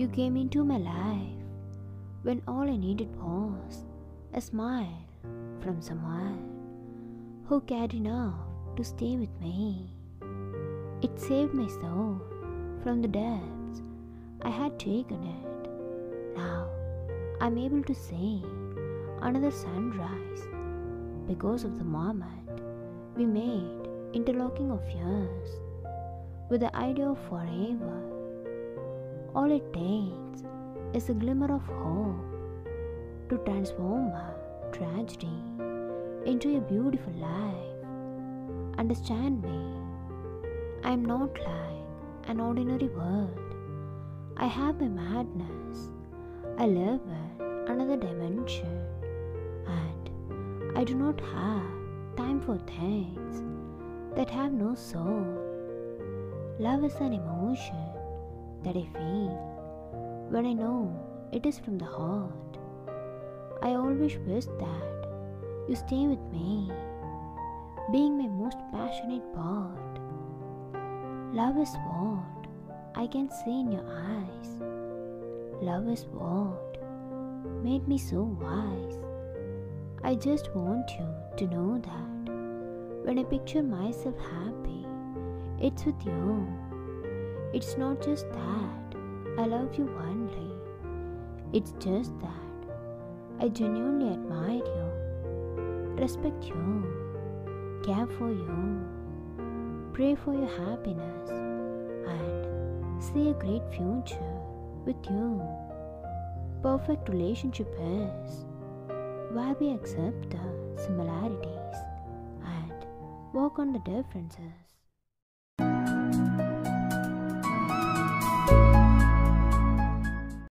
You came into my life when all I needed was a smile from someone who cared enough to stay with me. It saved my soul from the depths I had taken it. Now I'm able to see another sunrise because of the moment we made interlocking of years with the idea of forever. All it takes is a glimmer of hope to transform a tragedy into a beautiful life. Understand me, I am not like an ordinary world. I have my madness. I live in another dimension, and I do not have time for things that have no soul. Love is an emotion that I feel when I know it is from the heart. I always wish that you stay with me, being my most passionate part. Love is what I can see in your eyes. Love is what made me so wise. I just want you to know that when I picture myself happy, it's with you. It's not just that I love you only, it's just that I genuinely admire you, respect you, care for you, pray for your happiness, and see a great future with you. Perfect relationship is where we accept the similarities and work on the differences.